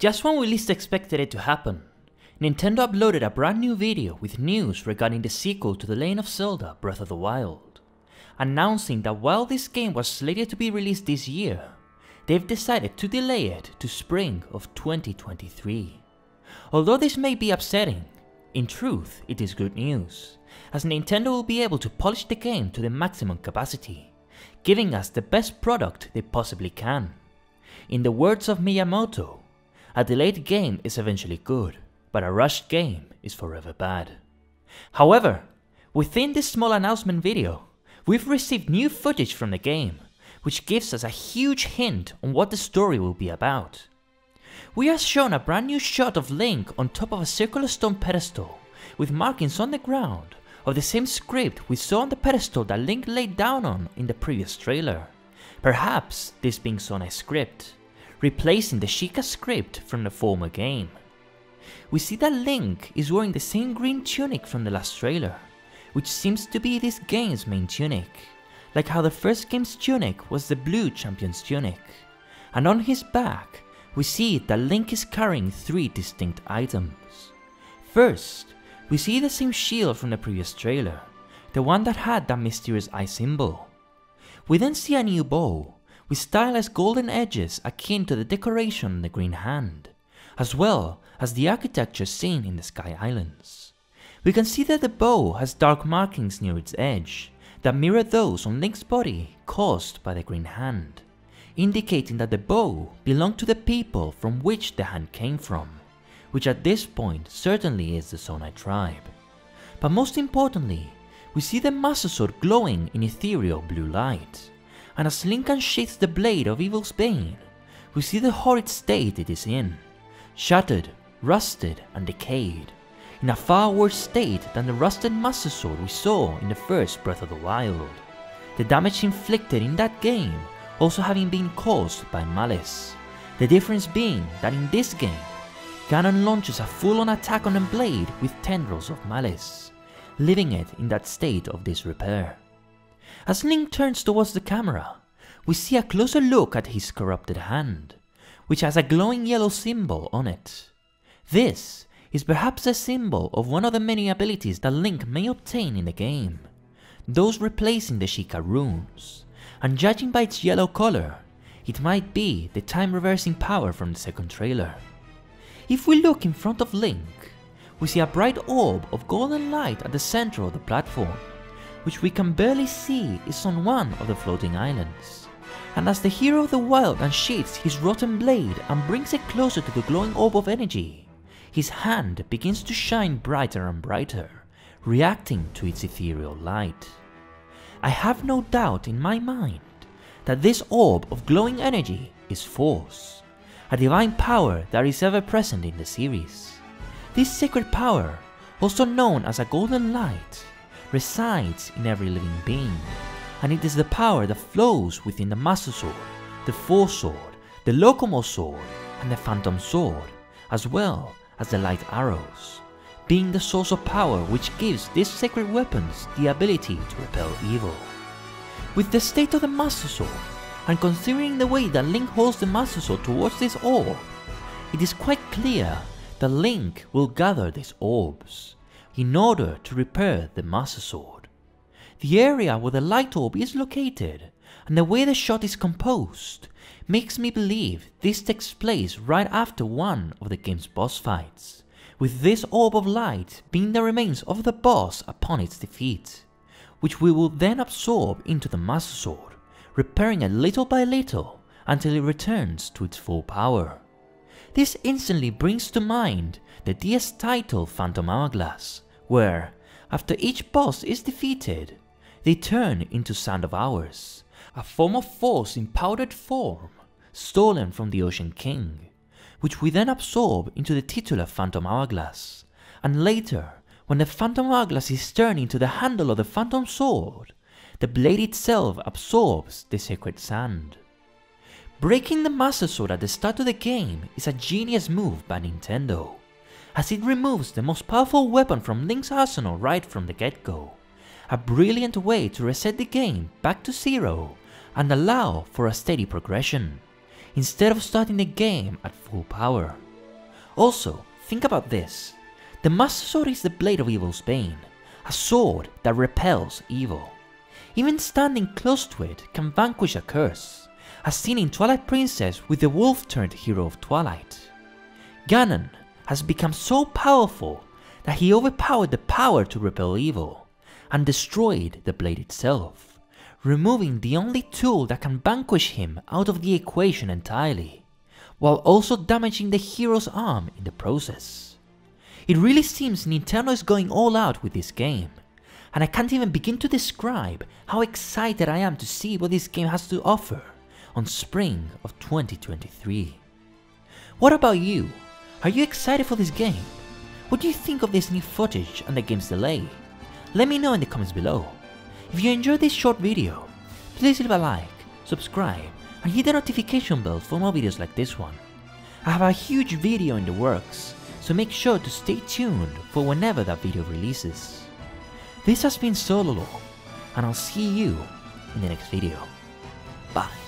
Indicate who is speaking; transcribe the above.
Speaker 1: Just when we least expected it to happen, Nintendo uploaded a brand new video with news regarding the sequel to The Legend of Zelda Breath of the Wild, announcing that while this game was slated to be released this year, they've decided to delay it to spring of 2023. Although this may be upsetting, in truth it is good news, as Nintendo will be able to polish the game to the maximum capacity, giving us the best product they possibly can. In the words of Miyamoto, a delayed game is eventually good, but a rushed game is forever bad. However, within this small announcement video, we've received new footage from the game, which gives us a huge hint on what the story will be about. We are shown a brand new shot of Link on top of a circular stone pedestal, with markings on the ground of the same script we saw on the pedestal that Link laid down on in the previous trailer. Perhaps this being Zonai's script, replacing the Sheikah script from the former game. We see that Link is wearing the same green tunic from the last trailer, which seems to be this game's main tunic, like how the first game's tunic was the blue champion's tunic. And on his back, we see that Link is carrying three distinct items. First, we see the same shield from the previous trailer, the one that had that mysterious eye symbol. We then see a new bow, with stylized golden edges akin to the decoration on the green hand, as well as the architecture seen in the Sky Islands. We can see that the bow has dark markings near its edge that mirror those on Link's body caused by the green hand, indicating that the bow belonged to the people from which the hand came from, which at this point certainly is the Zonai tribe. But most importantly, we see the Master Sword glowing in ethereal blue light, and as Lincoln unsheaths the blade of Evil's Bane, we see the horrid state it is in, shattered, rusted and decayed, in a far worse state than the rusted Master Sword we saw in the first Breath of the Wild. The damage inflicted in that game also having been caused by Malice, the difference being that in this game, Ganon launches a full-on attack on the blade with tendrils of Malice, leaving it in that state of disrepair. As Link turns towards the camera, we see a closer look at his corrupted hand, which has a glowing yellow symbol on it. This is perhaps a symbol of one of the many abilities that Link may obtain in the game, those replacing the Sheikah runes, and judging by its yellow color, it might be the time reversing power from the second trailer. If we look in front of Link, we see a bright orb of golden light at the center of the platform, which we can barely see is on one of the floating islands. And as the hero of the wild unsheaths his rotten blade and brings it closer to the glowing orb of energy, his hand begins to shine brighter and brighter, reacting to its ethereal light. I have no doubt in my mind that this orb of glowing energy is Force, a divine power that is ever present in the series. This sacred power, also known as a golden light, resides in every living being, and it is the power that flows within the Master Sword, the Force Sword, the Lokomo Sword, and the Phantom Sword, as well as the light arrows, being the source of power which gives these sacred weapons the ability to repel evil. With the state of the Master Sword, and considering the way that Link holds the Master Sword towards this orb, it is quite clear that Link will gather these orbs in order to repair the Master Sword. The area where the light orb is located and the way the shot is composed makes me believe this takes place right after one of the game's boss fights, with this orb of light being the remains of the boss upon its defeat, which we will then absorb into the Master Sword, repairing it little by little until it returns to its full power. This instantly brings to mind the DS title Phantom Hourglass, where, after each boss is defeated, they turn into Sand of Hours, a form of force in powdered form, stolen from the Ocean King, which we then absorb into the titular Phantom Hourglass, and later, when the Phantom Hourglass is turned into the handle of the Phantom Sword, the blade itself absorbs the sacred sand. Breaking the Master Sword at the start of the game is a genius move by Nintendo, as it removes the most powerful weapon from Link's arsenal right from the get-go, a brilliant way to reset the game back to zero and allow for a steady progression, instead of starting the game at full power. Also, think about this. The Master Sword is the blade of evil's bane, a sword that repels evil. Even standing close to it can vanquish a curse, as seen in Twilight Princess with the wolf-turned hero of Twilight. Ganon has become so powerful that he overpowered the power to repel evil, and destroyed the blade itself, removing the only tool that can vanquish him out of the equation entirely, while also damaging the hero's arm in the process. It really seems Nintendo is going all out with this game, and I can't even begin to describe how excited I am to see what this game has to offer on spring of 2023. What about you? Are you excited for this game? What do you think of this new footage and the game's delay? Let me know in the comments below. If you enjoyed this short video, please leave a like, subscribe, and hit the notification bell for more videos like this one. I have a huge video in the works, so make sure to stay tuned for whenever that video releases. This has been Sololo, and I'll see you in the next video. Bye.